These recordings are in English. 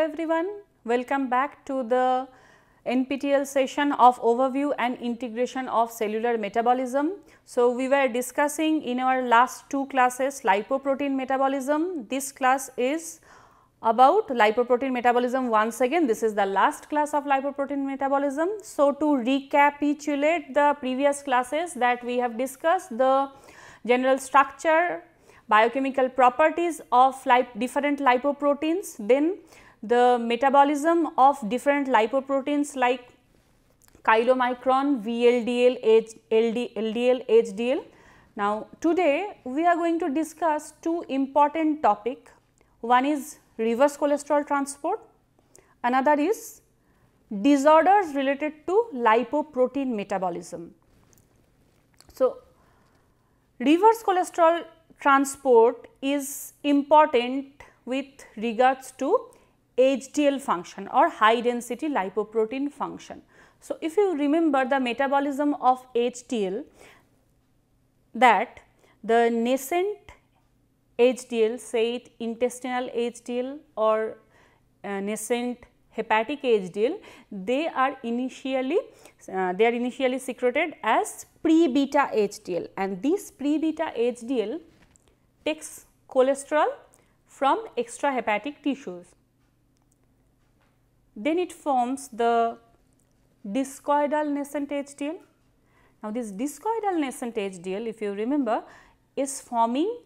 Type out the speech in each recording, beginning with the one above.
everyone. Welcome back to the NPTEL session of overview and integration of cellular metabolism. So, we were discussing in our last two classes lipoprotein metabolism. This class is about lipoprotein metabolism once again this is the last class of lipoprotein metabolism. So, to recapitulate the previous classes that we have discussed the general structure, biochemical properties of lip different lipoproteins, then the metabolism of different lipoproteins like chylomicron, VLDL, H, LD, LDL, HDL. Now, today we are going to discuss two important topic. One is reverse cholesterol transport, another is disorders related to lipoprotein metabolism. So, reverse cholesterol transport is important with regards to HDL function or high density lipoprotein function. So, if you remember the metabolism of HDL that the nascent HDL say it intestinal HDL or uh, nascent hepatic HDL they are initially uh, they are initially secreted as pre beta HDL and this pre beta HDL takes cholesterol from extrahepatic tissues then it forms the discoidal nascent HDL. Now, this discoidal nascent HDL if you remember is forming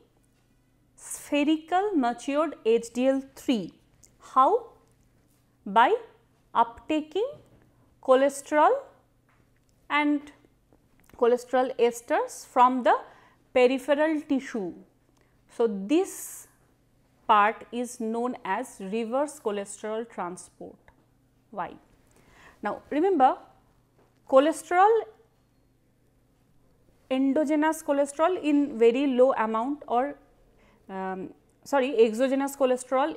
spherical matured HDL 3. How? By uptaking cholesterol and cholesterol esters from the peripheral tissue. So, this part is known as reverse cholesterol transport. Why? Now, remember cholesterol endogenous cholesterol in very low amount or um, sorry exogenous cholesterol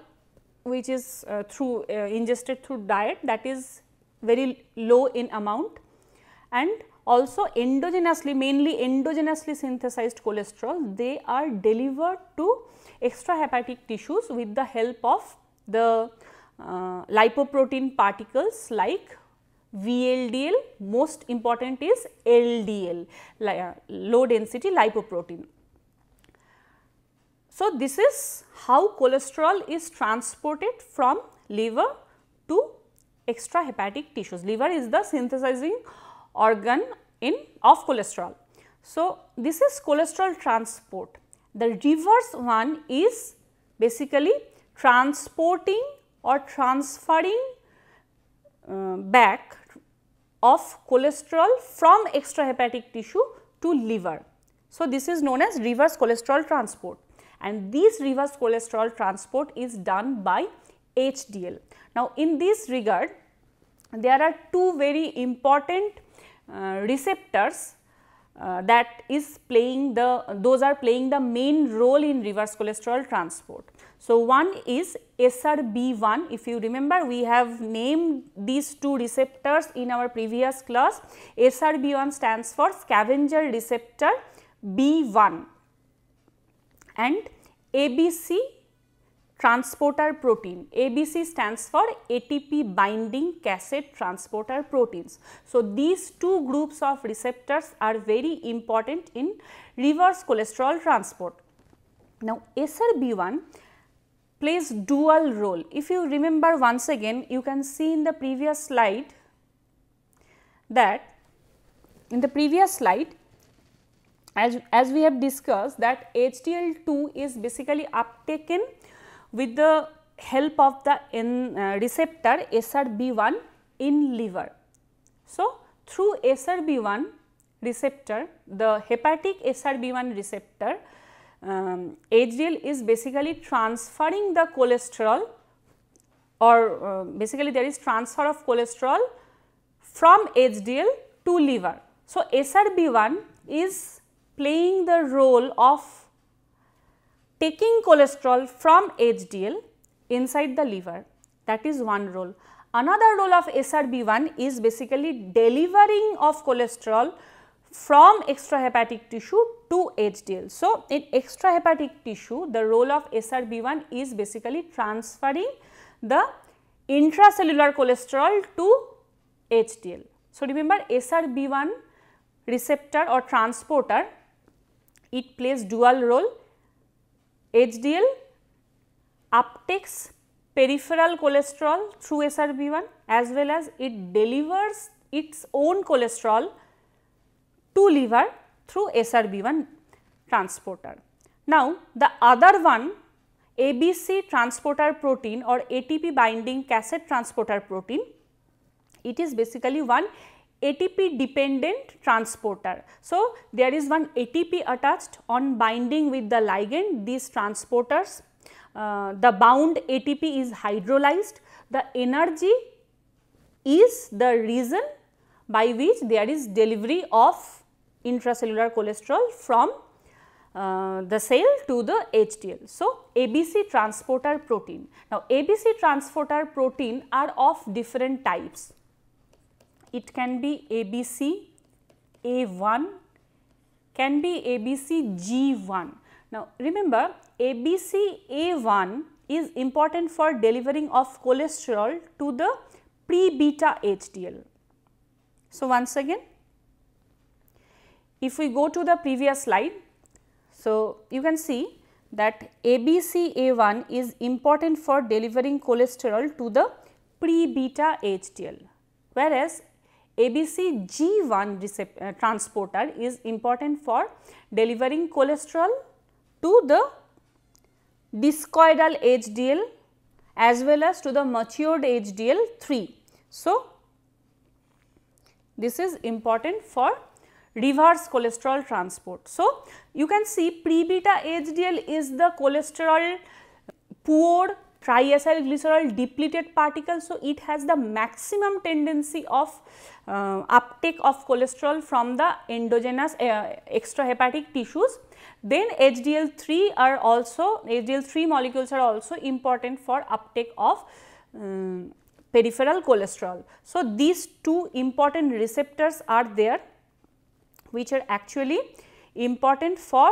which is uh, through uh, ingested through diet that is very low in amount and also endogenously mainly endogenously synthesized cholesterol they are delivered to extrahepatic tissues with the help of the uh, lipoprotein particles like VLDL, most important is LDL, uh, low density lipoprotein. So, this is how cholesterol is transported from liver to extrahepatic tissues. Liver is the synthesizing organ in of cholesterol. So, this is cholesterol transport. The reverse one is basically transporting or transferring uh, back of cholesterol from extrahepatic tissue to liver. So, this is known as reverse cholesterol transport and this reverse cholesterol transport is done by HDL. Now, in this regard there are two very important uh, receptors uh, that is playing the those are playing the main role in reverse cholesterol transport. So, one is SRB1 if you remember we have named these two receptors in our previous class SRB1 stands for scavenger receptor B1 and ABC transporter protein. ABC stands for ATP binding cassette transporter proteins. So, these two groups of receptors are very important in reverse cholesterol transport. Now, SRB1 plays dual role. If you remember once again, you can see in the previous slide that in the previous slide as, as we have discussed that HDL2 is basically uptaken with the help of the N, uh, receptor SRB1 in liver. So, through SRB1 receptor, the hepatic SRB1 receptor, um, HDL is basically transferring the cholesterol or uh, basically there is transfer of cholesterol from HDL to liver. So, SRB1 is playing the role of taking cholesterol from HDL inside the liver that is one role. Another role of SRB1 is basically delivering of cholesterol from extrahepatic tissue to HDL. So, in extrahepatic tissue the role of SRB1 is basically transferring the intracellular cholesterol to HDL. So, remember SRB1 receptor or transporter it plays dual role HDL uptakes peripheral cholesterol through SRB1 as well as it delivers its own cholesterol liver through SRB1 transporter. Now, the other one ABC transporter protein or ATP binding cassette transporter protein, it is basically one ATP dependent transporter. So, there is one ATP attached on binding with the ligand these transporters. Uh, the bound ATP is hydrolyzed. The energy is the reason by which there is delivery of intracellular cholesterol from uh, the cell to the HDL. So, ABC transporter protein. Now, ABC transporter protein are of different types. It can be ABC A1, can be ABC G1. Now, remember ABC A1 is important for delivering of cholesterol to the pre-beta HDL. So, once again if we go to the previous slide, so you can see that ABCA1 is important for delivering cholesterol to the pre-beta HDL, whereas ABCG1 uh, transporter is important for delivering cholesterol to the discoidal HDL as well as to the matured HDL 3. So, this is important for reverse cholesterol transport. So, you can see pre-beta HDL is the cholesterol poor triacylglycerol depleted particle. So, it has the maximum tendency of uh, uptake of cholesterol from the endogenous uh, extrahepatic tissues. Then HDL3 are also HDL3 molecules are also important for uptake of um, peripheral cholesterol. So, these two important receptors are there which are actually important for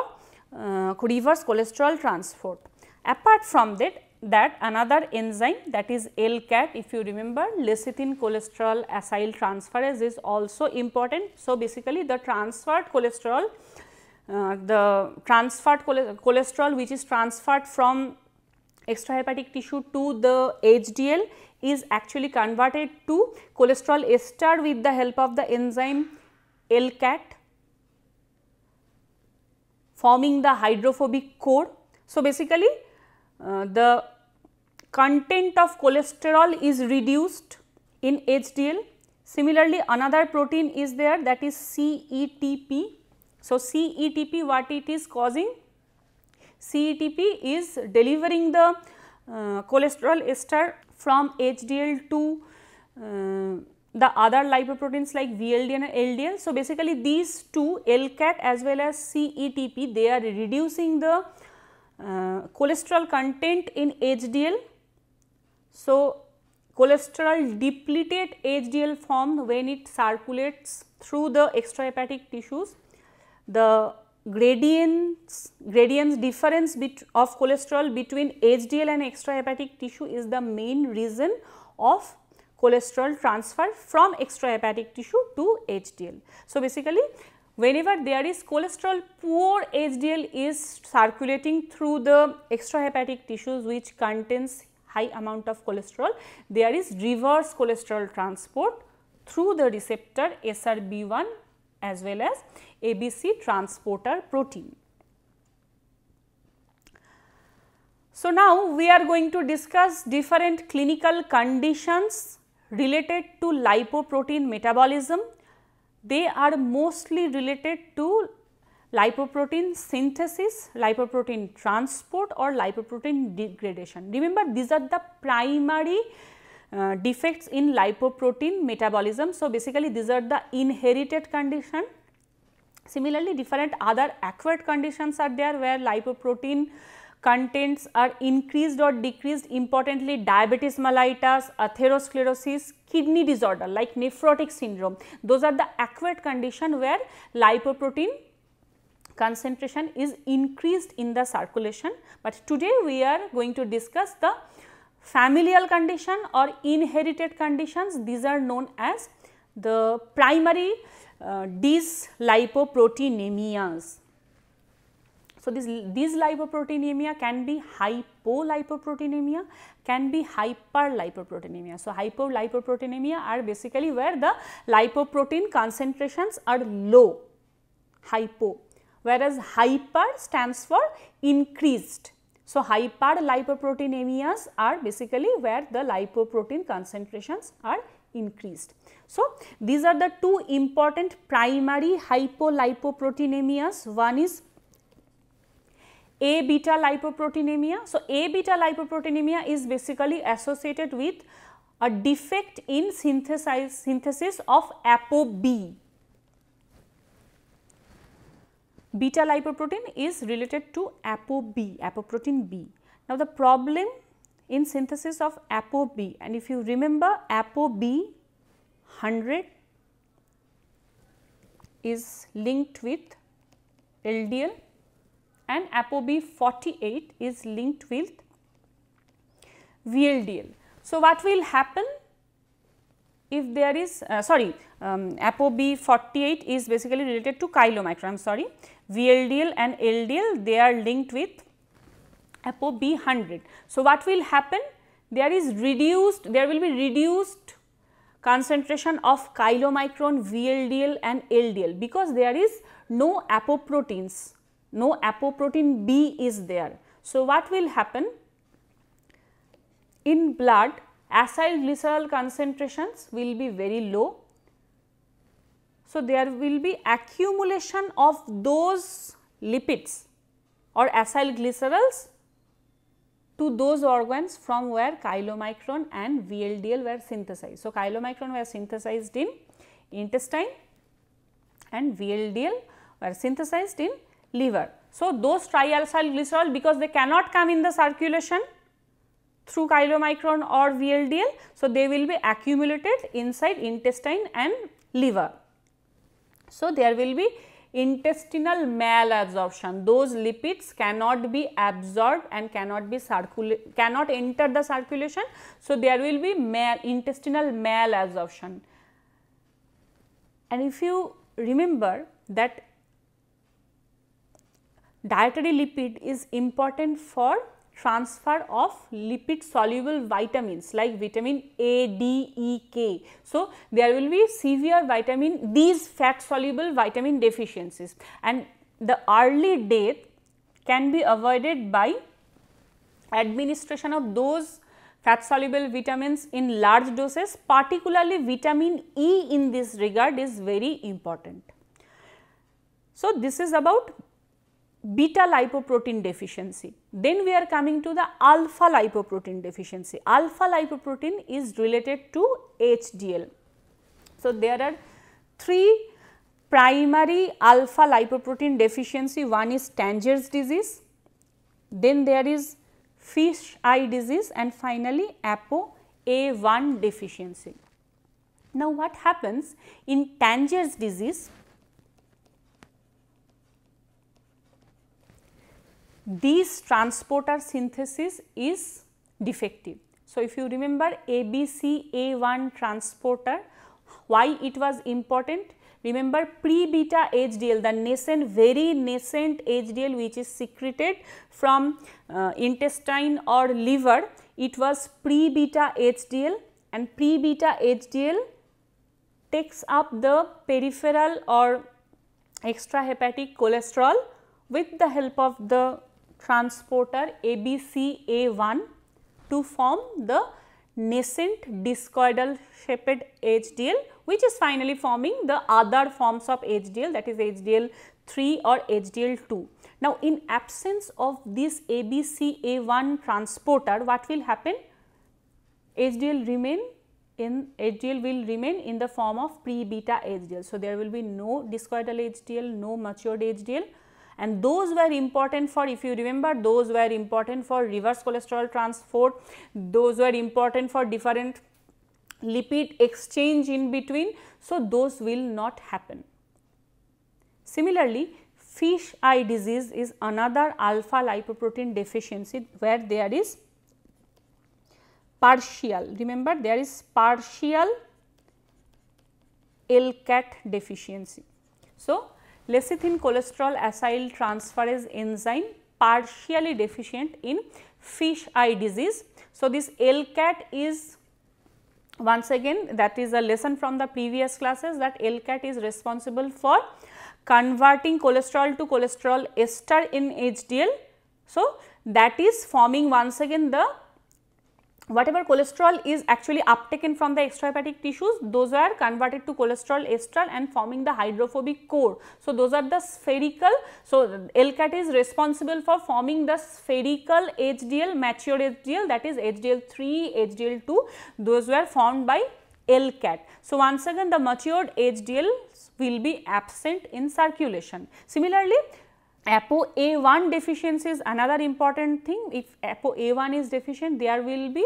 uh, reverse cholesterol transport. Apart from that, that another enzyme that is LCAT if you remember lecithin cholesterol acyl transferase is also important. So, basically the transferred cholesterol uh, the transferred cholesterol which is transferred from extrahepatic tissue to the HDL is actually converted to cholesterol ester with the help of the enzyme LCAT forming the hydrophobic core. So, basically uh, the content of cholesterol is reduced in HDL. Similarly, another protein is there that is CETP. So, CETP what it is causing? CETP is delivering the uh, cholesterol ester from HDL to uh, the other lipoproteins like VLD and LDL. So, basically these two LCAT as well as CETP they are reducing the uh, cholesterol content in HDL. So, cholesterol depleted HDL formed when it circulates through the extrahepatic tissues. The gradients, gradients difference of cholesterol between HDL and extrahepatic tissue is the main reason of cholesterol transfer from extrahepatic tissue to HDL. So, basically whenever there is cholesterol poor HDL is circulating through the extrahepatic tissues which contains high amount of cholesterol, there is reverse cholesterol transport through the receptor SRB1 as well as ABC transporter protein. So, now we are going to discuss different clinical conditions related to lipoprotein metabolism. They are mostly related to lipoprotein synthesis, lipoprotein transport or lipoprotein degradation. Remember these are the primary uh, defects in lipoprotein metabolism. So, basically these are the inherited condition. Similarly, different other acquired conditions are there where lipoprotein contents are increased or decreased importantly diabetes mellitus, atherosclerosis, kidney disorder like nephrotic syndrome. Those are the acquired condition where lipoprotein concentration is increased in the circulation. But today we are going to discuss the familial condition or inherited conditions these are known as the primary uh, dyslipoproteinemias. So, this, these lipoproteinemia can be hypolipoproteinemia, can be hyperlipoproteinemia. So, hypolipoproteinemia are basically where the lipoprotein concentrations are low, hypo, whereas hyper stands for increased. So, hyperlipoproteinemias are basically where the lipoprotein concentrations are increased. So, these are the two important primary hypolipoproteinemias. One is A beta lipoproteinemia. So, A beta lipoproteinemia is basically associated with a defect in synthesis of ApoB. Beta lipoprotein is related to ApoB, apoprotein B. Now, the problem in synthesis of ApoB and if you remember ApoB 100 is linked with LDL and ApoB 48 is linked with VLDL. So, what will happen if there is uh, sorry um, ApoB 48 is basically related to chylomicron I am sorry VLDL and LDL they are linked with ApoB 100. So, what will happen there is reduced there will be reduced concentration of chylomicron, VLDL and LDL because there is no apoproteins, no apoprotein B is there. So, what will happen in blood acyl glycerol concentrations will be very low. So, there will be accumulation of those lipids or acyl glycerols to those organs from where chylomicron and VLDL were synthesized. So, chylomicron were synthesized in intestine and VLDL were synthesized in liver. So, those triacylglycerol because they cannot come in the circulation through chylomicron or VLDL. So, they will be accumulated inside intestine and liver. So, there will be intestinal malabsorption those lipids cannot be absorbed and cannot be circulate cannot enter the circulation. So, there will be mal intestinal malabsorption and if you remember that dietary lipid is important for transfer of lipid soluble vitamins like vitamin A, D, E, K. So, there will be severe vitamin these fat soluble vitamin deficiencies and the early death can be avoided by administration of those fat soluble vitamins in large doses particularly vitamin E in this regard is very important. So, this is about beta lipoprotein deficiency. Then we are coming to the alpha lipoprotein deficiency. Alpha lipoprotein is related to HDL. So, there are three primary alpha lipoprotein deficiency. One is Tangier's disease, then there is fish eye disease and finally ApoA1 deficiency. Now, what happens in Tangier's disease? This transporter synthesis is defective. So, if you remember ABCA1 transporter, why it was important? Remember pre-beta HDL, the nascent, very nascent HDL which is secreted from uh, intestine or liver, it was pre-beta HDL and pre-beta HDL takes up the peripheral or extrahepatic cholesterol with the help of the transporter ABCA1 to form the nascent discoidal shaped HDL which is finally forming the other forms of HDL that is HDL 3 or HDL 2. Now, in absence of this ABCA1 transporter what will happen? HDL remain in HDL will remain in the form of pre-beta HDL. So, there will be no discoidal HDL, no matured HDL and those were important for if you remember those were important for reverse cholesterol transport, those were important for different lipid exchange in between. So, those will not happen. Similarly, fish eye disease is another alpha lipoprotein deficiency where there is partial remember there is partial LCAT deficiency. So, lecithin cholesterol acyl transferase enzyme partially deficient in fish eye disease. So, this LCAT is once again that is a lesson from the previous classes that LCAT is responsible for converting cholesterol to cholesterol ester in HDL. So, that is forming once again the whatever cholesterol is actually uptaken from the extrahepatic tissues those are converted to cholesterol ester and forming the hydrophobic core. So, those are the spherical. So, LCAT is responsible for forming the spherical HDL mature HDL that is HDL 3, HDL 2 those were formed by LCAT. So, once again the matured HDL will be absent in circulation. Similarly, ApoA1 deficiency is another important thing. If ApoA1 is deficient, there will be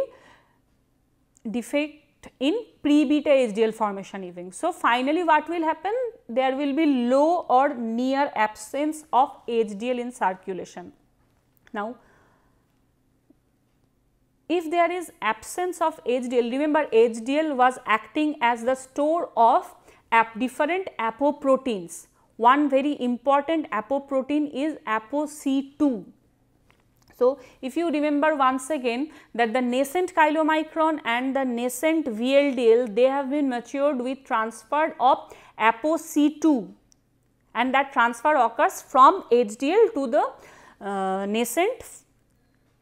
defect in pre-beta HDL formation even. So, finally what will happen? There will be low or near absence of HDL in circulation. Now, if there is absence of HDL, remember HDL was acting as the store of different apoproteins one very important apoprotein is ApoC2. So, if you remember once again that the nascent chylomicron and the nascent VLDL they have been matured with transfer of ApoC2 and that transfer occurs from HDL to the uh, nascent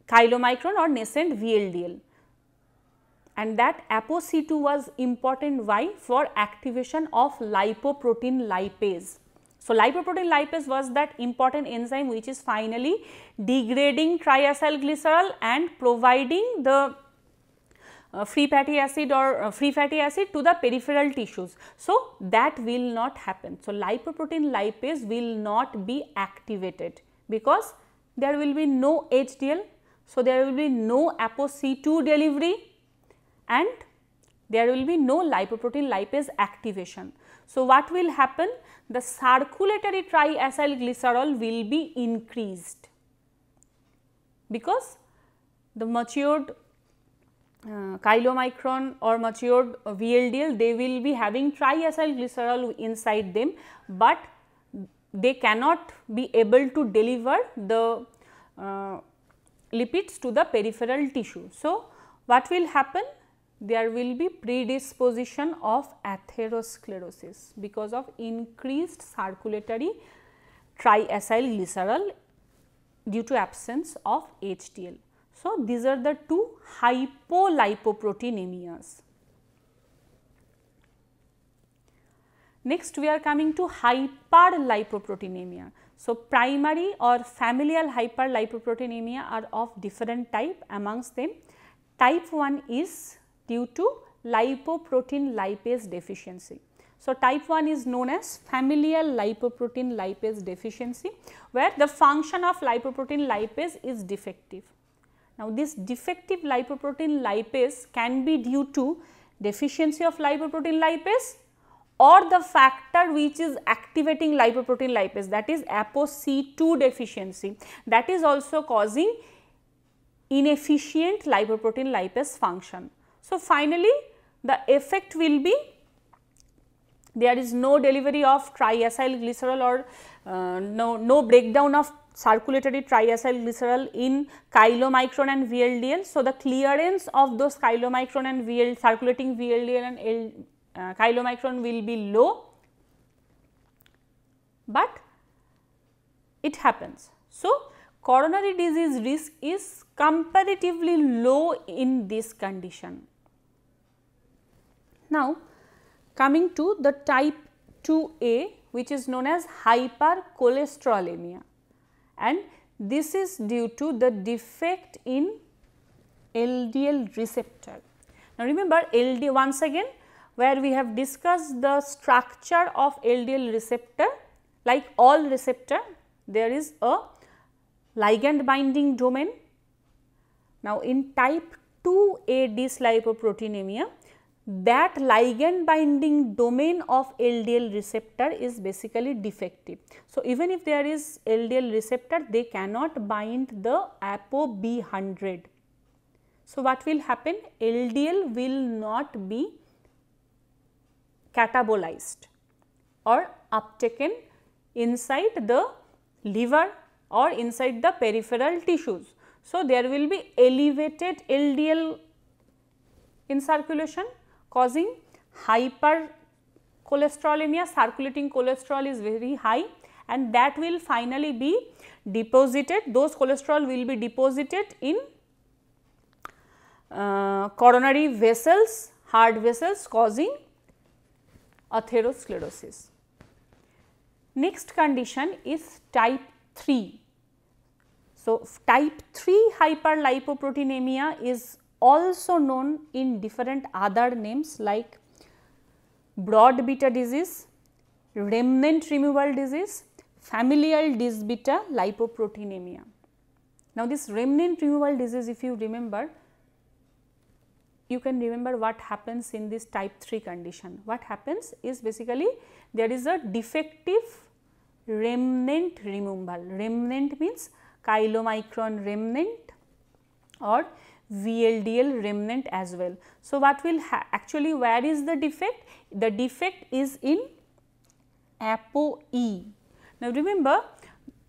chylomicron or nascent VLDL and that ApoC2 was important why for activation of lipoprotein lipase. So, lipoprotein lipase was that important enzyme which is finally degrading triacylglycerol and providing the uh, free fatty acid or uh, free fatty acid to the peripheral tissues. So, that will not happen. So, lipoprotein lipase will not be activated because there will be no HDL. So, there will be no ApoC2 delivery and there will be no lipoprotein lipase activation. So, what will happen? The circulatory triacylglycerol will be increased because the matured uh, chylomicron or matured VLDL they will be having triacylglycerol inside them, but they cannot be able to deliver the uh, lipids to the peripheral tissue. So, what will happen? There will be predisposition of atherosclerosis because of increased circulatory triacylglycerol due to absence of HDL. So, these are the two hypolipoproteinemias. Next, we are coming to hyperlipoproteinemia. So, primary or familial hyperlipoproteinemia are of different type amongst them. Type 1 is due to lipoprotein lipase deficiency. So, type 1 is known as familial lipoprotein lipase deficiency where the function of lipoprotein lipase is defective. Now, this defective lipoprotein lipase can be due to deficiency of lipoprotein lipase or the factor which is activating lipoprotein lipase that is ApoC2 deficiency that is also causing inefficient lipoprotein lipase function. So, finally, the effect will be there is no delivery of triacylglycerol or uh, no, no breakdown of circulatory triacylglycerol in chylomicron and VLDL. So, the clearance of those chylomicron and VL circulating VLDL and L, uh, chylomicron will be low, but it happens. So, coronary disease risk is comparatively low in this condition. Now, coming to the type 2A which is known as hypercholesterolemia and this is due to the defect in LDL receptor. Now, remember LDL once again where we have discussed the structure of LDL receptor like all receptor there is a ligand binding domain. Now, in type 2A dyslipoproteinemia that ligand binding domain of LDL receptor is basically defective. So, even if there is LDL receptor they cannot bind the ApoB100. So, what will happen? LDL will not be catabolized or uptaken inside the liver or inside the peripheral tissues. So, there will be elevated LDL in circulation causing hypercholesterolemia, circulating cholesterol is very high and that will finally be deposited, those cholesterol will be deposited in uh, coronary vessels, heart vessels causing atherosclerosis. Next condition is type 3. So, type 3 hyperlipoproteinemia is also known in different other names like broad beta disease, remnant removal disease, familial dysbeta lipoproteinemia. Now, this remnant removal disease if you remember, you can remember what happens in this type 3 condition. What happens is basically there is a defective remnant removal. Remnant means chylomicron remnant or VLDL remnant as well. So, what will actually where is the defect? The defect is in ApoE. Now, remember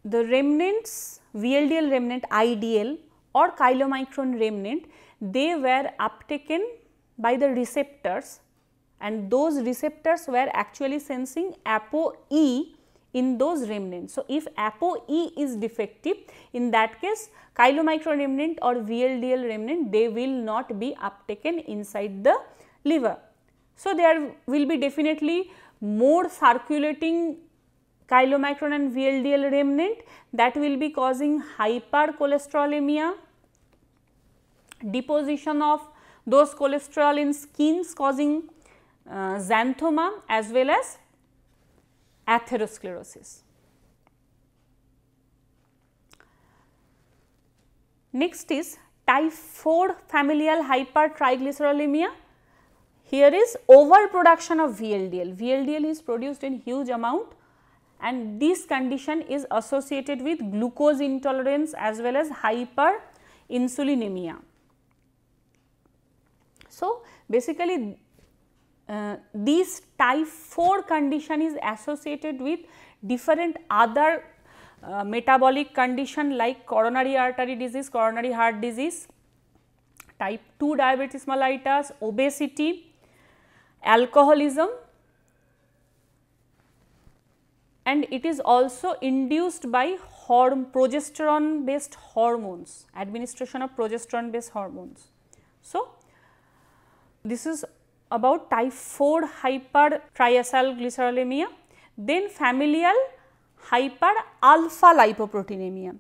the remnants VLDL remnant IDL or chylomicron remnant they were uptaken by the receptors and those receptors were actually sensing ApoE in those remnants. So, if ApoE is defective in that case chylomicron remnant or VLDL remnant they will not be uptaken inside the liver. So, there will be definitely more circulating chylomicron and VLDL remnant that will be causing hypercholesterolemia, deposition of those cholesterol in skins causing uh, xanthoma as well as atherosclerosis. Next is type 4 familial hypertriglyceridemia. Here is overproduction of VLDL. VLDL is produced in huge amount and this condition is associated with glucose intolerance as well as hyperinsulinemia. So, basically uh, this type 4 condition is associated with different other uh, metabolic condition like coronary artery disease, coronary heart disease, type 2 diabetes mellitus, obesity, alcoholism and it is also induced by progesterone based hormones, administration of progesterone based hormones. So, this is about type 4 hypertriacylglycerolemia, then familial hyper alpha lipoproteinemia.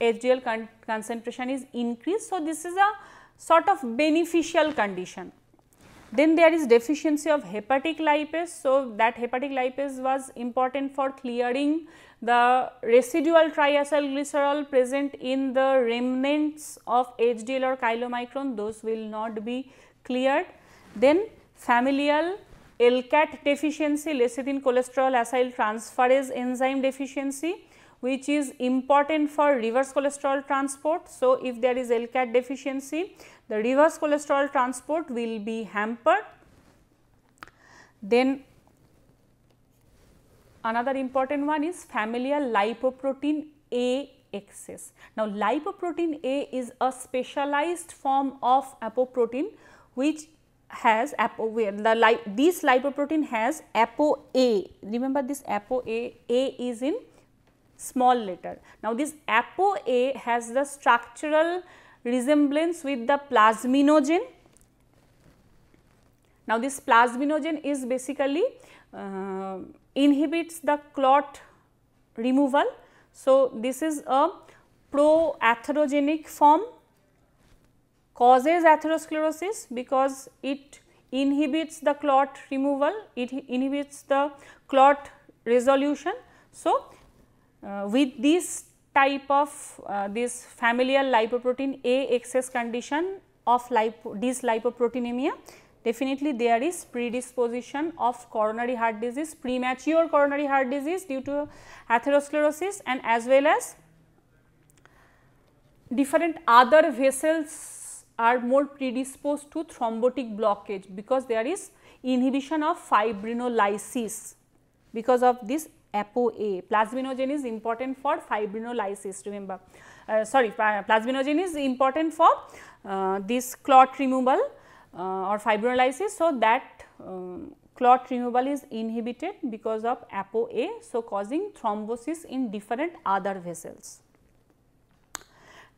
HDL con concentration is increased. So, this is a sort of beneficial condition. Then there is deficiency of hepatic lipase. So, that hepatic lipase was important for clearing the residual triacylglycerol present in the remnants of HDL or chylomicron those will not be cleared. Then familial LCAT deficiency lecithin cholesterol acyl transferase enzyme deficiency which is important for reverse cholesterol transport. So, if there is LCAT deficiency the reverse cholesterol transport will be hampered. Then another important one is familial lipoprotein A excess. Now, lipoprotein A is a specialized form of apoprotein which has apo the li this lipoprotein has apo A. Remember this apo A, A is in small letter. Now, this apo A has the structural resemblance with the plasminogen. Now, this plasminogen is basically uh, inhibits the clot removal. So, this is a proatherogenic form causes atherosclerosis because it inhibits the clot removal, it inhibits the clot resolution. So, uh, with this type of uh, this familial lipoprotein A excess condition of lipo, dyslipoproteinemia, definitely there is predisposition of coronary heart disease, premature coronary heart disease due to atherosclerosis and as well as different other vessels are more predisposed to thrombotic blockage because there is inhibition of fibrinolysis because of this ApoA. Plasminogen is important for fibrinolysis remember. Uh, sorry plasminogen is important for uh, this clot removal uh, or fibrinolysis. So, that um, clot removal is inhibited because of ApoA. So, causing thrombosis in different other vessels.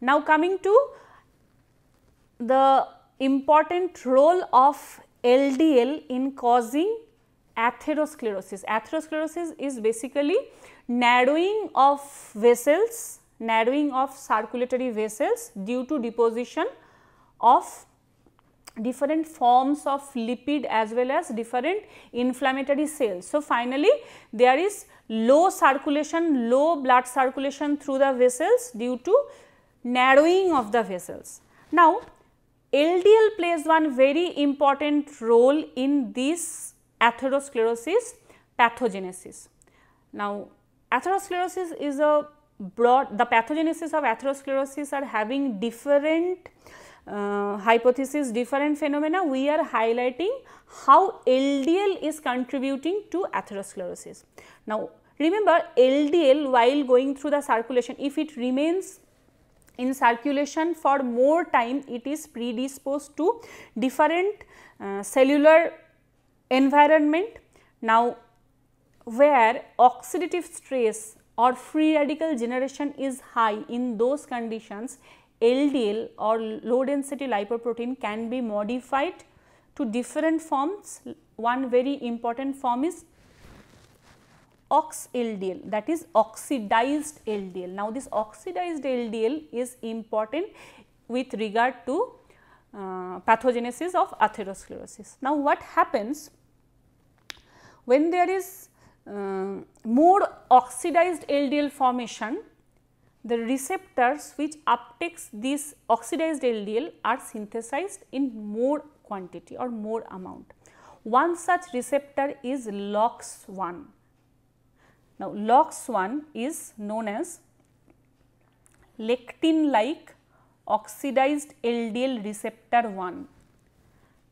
Now, coming to the important role of LDL in causing atherosclerosis. Atherosclerosis is basically narrowing of vessels, narrowing of circulatory vessels due to deposition of different forms of lipid as well as different inflammatory cells. So, finally, there is low circulation, low blood circulation through the vessels due to narrowing of the vessels. Now, LDL plays one very important role in this atherosclerosis pathogenesis. Now, atherosclerosis is a broad, the pathogenesis of atherosclerosis are having different uh, hypothesis, different phenomena, we are highlighting how LDL is contributing to atherosclerosis. Now, remember LDL while going through the circulation, if it remains in circulation for more time it is predisposed to different uh, cellular environment. Now, where oxidative stress or free radical generation is high in those conditions LDL or low density lipoprotein can be modified to different forms. One very important form is ox LDL that is oxidized LDL. Now, this oxidized LDL is important with regard to uh, pathogenesis of atherosclerosis. Now, what happens when there is uh, more oxidized LDL formation, the receptors which uptakes this oxidized LDL are synthesized in more quantity or more amount. One such receptor is LOX1 now, LOX1 is known as lectin like oxidized LDL receptor 1.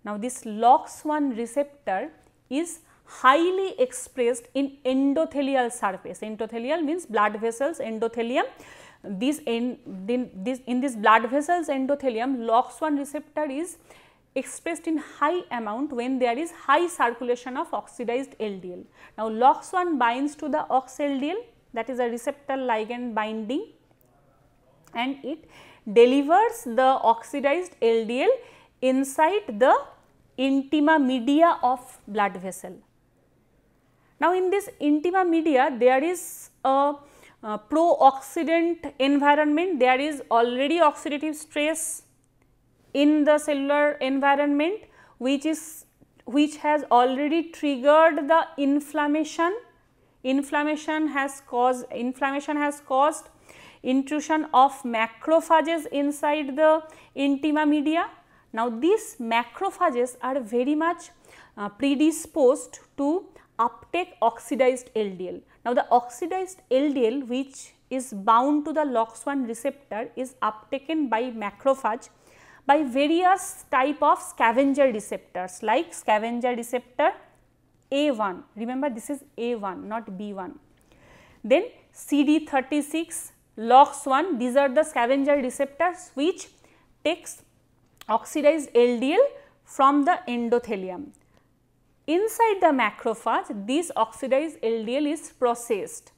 Now, this LOX1 receptor is highly expressed in endothelial surface. Endothelial means blood vessels, endothelium. This in, this, in this blood vessels endothelium, LOX1 receptor is expressed in high amount when there is high circulation of oxidized LDL. Now, LOX1 binds to the OX LDL that is a receptor ligand binding and it delivers the oxidized LDL inside the intima media of blood vessel. Now, in this intima media there is a, a pro-oxidant environment, there is already oxidative stress in the cellular environment which is which has already triggered the inflammation inflammation has caused inflammation has caused intrusion of macrophages inside the intima media now these macrophages are very much uh, predisposed to uptake oxidized LDL. Now, the oxidized LDL which is bound to the LOX1 receptor is uptaken by macrophage by various type of scavenger receptors like scavenger receptor A1, remember this is A1 not B1. Then CD36, LOX1 these are the scavenger receptors which takes oxidized LDL from the endothelium. Inside the macrophage this oxidized LDL is processed.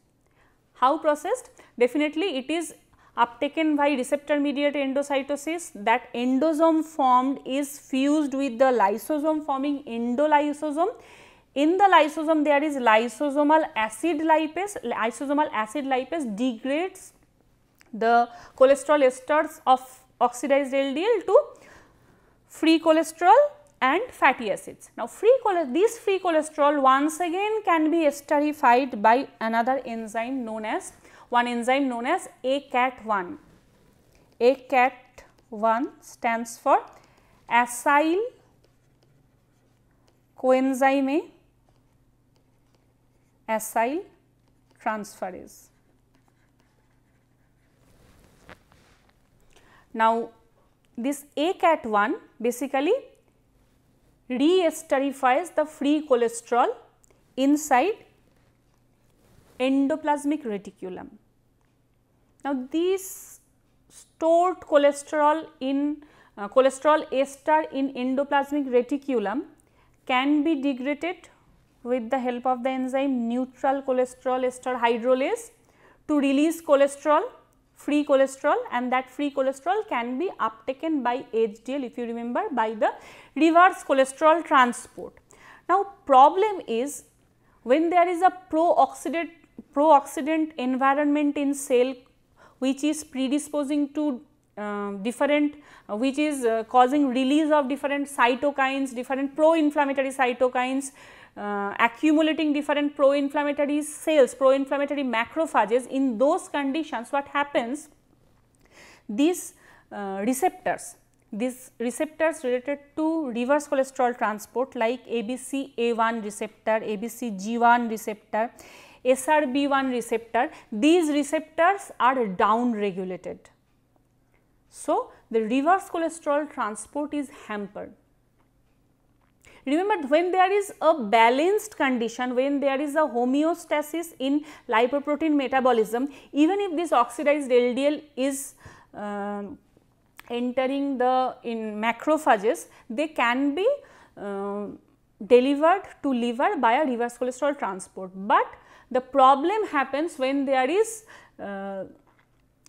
How processed? Definitely it is uptaken by receptor mediated endocytosis that endosome formed is fused with the lysosome forming endolysosome. In the lysosome there is lysosomal acid lipase, lysosomal acid lipase degrades the cholesterol esters of oxidized LDL to free cholesterol and fatty acids. Now, free this free cholesterol once again can be esterified by another enzyme known as one enzyme known as ACAT1. ACAT1 stands for acyl coenzyme A, acyl transferase. Now, this ACAT1 basically re-esterifies the free cholesterol inside endoplasmic reticulum. Now, this stored cholesterol in uh, cholesterol ester in endoplasmic reticulum can be degraded with the help of the enzyme neutral cholesterol ester hydrolase to release cholesterol free cholesterol and that free cholesterol can be uptaken by HDL if you remember by the reverse cholesterol transport. Now, problem is when there is a pro-oxidant pro-oxidant environment in cell which is predisposing to uh, different uh, which is uh, causing release of different cytokines, different pro-inflammatory cytokines, uh, accumulating different pro-inflammatory cells, pro-inflammatory macrophages. In those conditions what happens? These uh, receptors, these receptors related to reverse cholesterol transport like ABCA1 receptor, ABCG1 receptor, SRB1 receptor, these receptors are down regulated. So, the reverse cholesterol transport is hampered. Remember when there is a balanced condition, when there is a homeostasis in lipoprotein metabolism, even if this oxidized LDL is uh, entering the in macrophages, they can be uh, delivered to liver by a reverse cholesterol transport. But the problem happens when there is uh,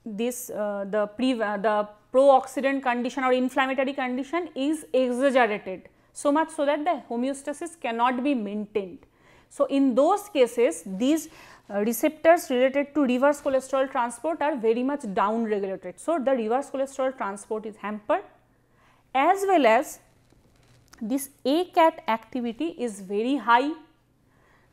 this uh, the pre the pro-oxidant condition or inflammatory condition is exaggerated so much so that the homeostasis cannot be maintained. So, in those cases these uh, receptors related to reverse cholesterol transport are very much down regulated. So, the reverse cholesterol transport is hampered as well as this ACAT activity is very high.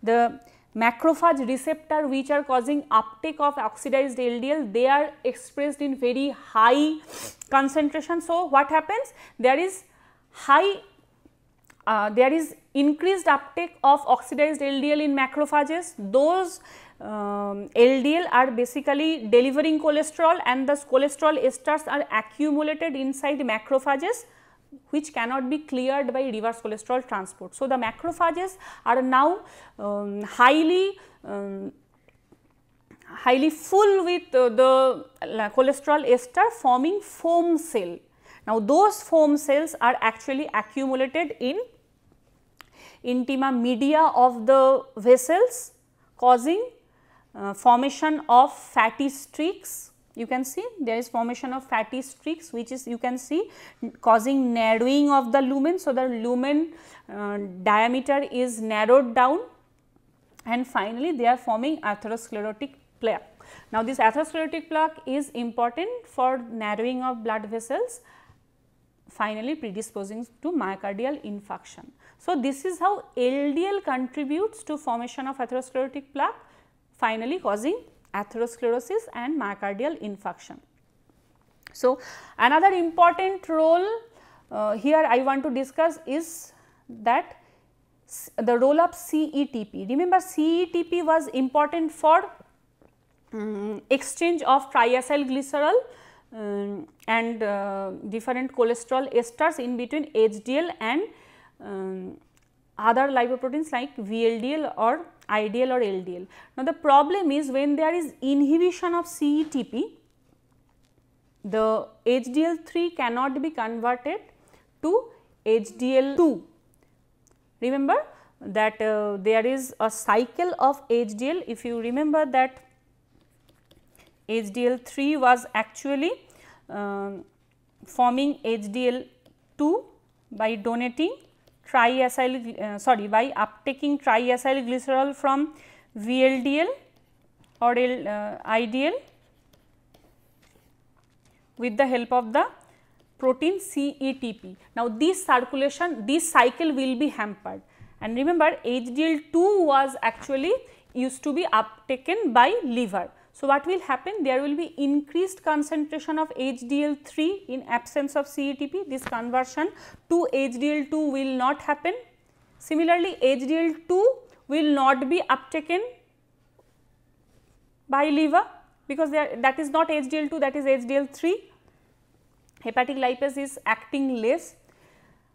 The macrophage receptor which are causing uptake of oxidized LDL they are expressed in very high concentration. So, what happens? There is high uh, there is increased uptake of oxidized LDL in macrophages. Those um, LDL are basically delivering cholesterol and the cholesterol esters are accumulated inside macrophages which cannot be cleared by reverse cholesterol transport. So, the macrophages are now um, highly um, highly full with uh, the cholesterol ester forming foam cell. Now, those foam cells are actually accumulated in intima media of the vessels causing uh, formation of fatty streaks you can see there is formation of fatty streaks which is you can see causing narrowing of the lumen. So, the lumen uh, diameter is narrowed down and finally, they are forming atherosclerotic plaque. Now, this atherosclerotic plaque is important for narrowing of blood vessels finally predisposing to myocardial infarction. So, this is how LDL contributes to formation of atherosclerotic plaque finally causing atherosclerosis and myocardial infarction. So, another important role uh, here I want to discuss is that the role of CETP. Remember CETP was important for um, exchange of triacylglycerol um, and uh, different cholesterol esters in between HDL and um, other lipoproteins like VLDL or IDL or LDL. Now, the problem is when there is inhibition of CETP, the HDL3 cannot be converted to HDL2. Remember that uh, there is a cycle of HDL if you remember that HDL3 was actually uh, forming HDL2 by donating triacyl uh, sorry by uptaking triacyl glycerol from VLDL or L, uh, IDL with the help of the protein CETP. Now, this circulation this cycle will be hampered and remember HDL2 was actually used to be uptaken by liver. So, what will happen? There will be increased concentration of HDL3 in absence of CETP. This conversion to HDL2 will not happen. Similarly, HDL2 will not be uptaken by liver because that is not HDL2 that is HDL3 hepatic lipase is acting less.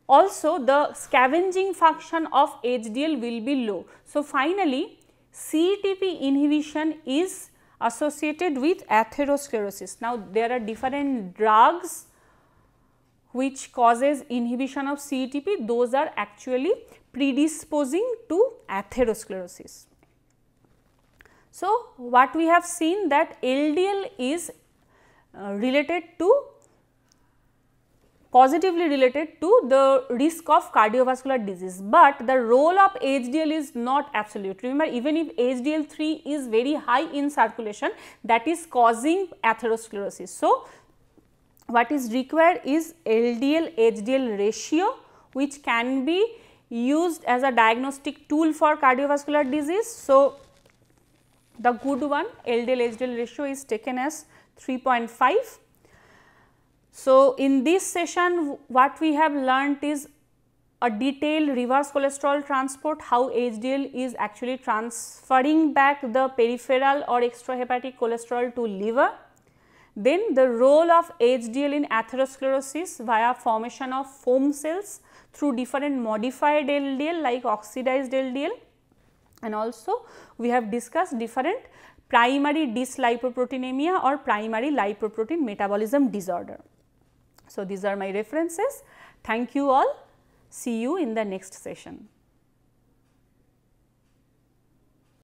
Also the scavenging function of HDL will be low. So, finally, CETP inhibition is associated with atherosclerosis. Now, there are different drugs which causes inhibition of CETP, those are actually predisposing to atherosclerosis. So, what we have seen that LDL is uh, related to positively related to the risk of cardiovascular disease, but the role of HDL is not absolute. Remember even if HDL3 is very high in circulation that is causing atherosclerosis. So, what is required is LDL HDL ratio which can be used as a diagnostic tool for cardiovascular disease. So, the good one LDL HDL ratio is taken as 3.5 so, in this session what we have learnt is a detailed reverse cholesterol transport, how HDL is actually transferring back the peripheral or extrahepatic cholesterol to liver. Then the role of HDL in atherosclerosis via formation of foam cells through different modified LDL like oxidized LDL and also we have discussed different primary dyslipoproteinemia or primary lipoprotein metabolism disorder. So, these are my references. Thank you all. See you in the next session.